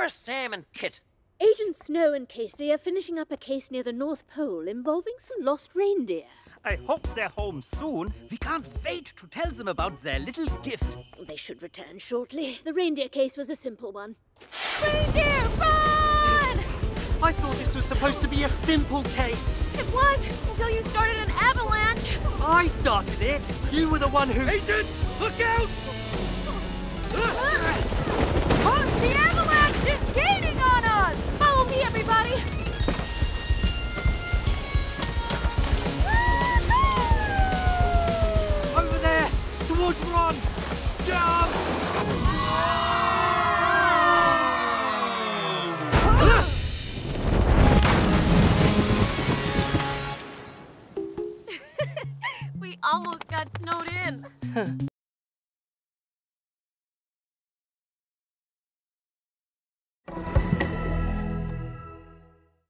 Where are Sam and Kit? Agent Snow and Casey are finishing up a case near the North Pole involving some lost reindeer. I hope they're home soon. We can't wait to tell them about their little gift. They should return shortly. The reindeer case was a simple one. Reindeer, run! I thought this was supposed to be a simple case. It was, until you started an avalanche. I started it. You were the one who... Agents, look out! on! Jump! we almost got snowed in.